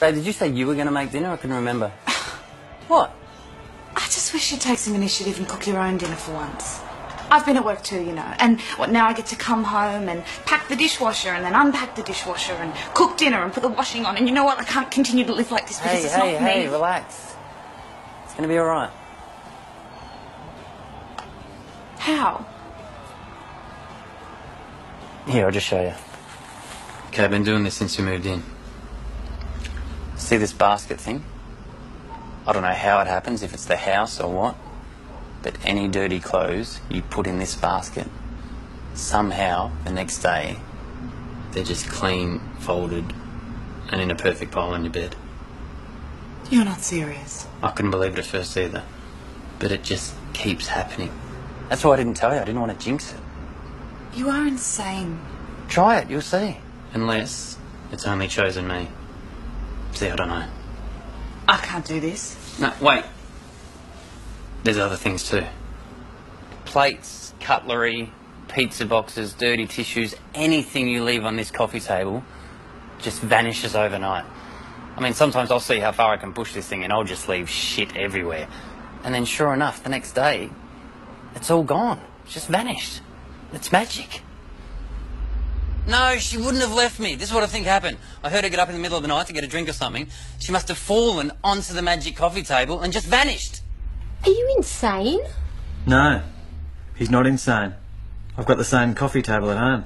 Babe, did you say you were going to make dinner? I couldn't remember. what? I just wish you'd take some initiative and cook your own dinner for once. I've been at work too, you know, and what now I get to come home and pack the dishwasher and then unpack the dishwasher and cook dinner and put the washing on. And you know what? I can't continue to live like this because Hey, it's hey, not hey, me. relax. It's going to be all right. How? Here, I'll just show you. Okay, I've been doing this since you moved in. See this basket thing? I don't know how it happens, if it's the house or what, but any dirty clothes you put in this basket, somehow the next day they're just clean, folded, and in a perfect pile on your bed. You're not serious. I couldn't believe it at first either, but it just keeps happening. That's why I didn't tell you. I didn't want to jinx it. You are insane. Try it, you'll see. Unless it's only chosen me. See, I don't know. I can't do this. No, wait. There's other things too. Plates, cutlery, pizza boxes, dirty tissues, anything you leave on this coffee table just vanishes overnight. I mean, sometimes I'll see how far I can push this thing and I'll just leave shit everywhere. And then sure enough, the next day, it's all gone. It's just vanished. It's magic. No, she wouldn't have left me. This is what I think happened. I heard her get up in the middle of the night to get a drink or something. She must have fallen onto the magic coffee table and just vanished. Are you insane? No, he's not insane. I've got the same coffee table at home.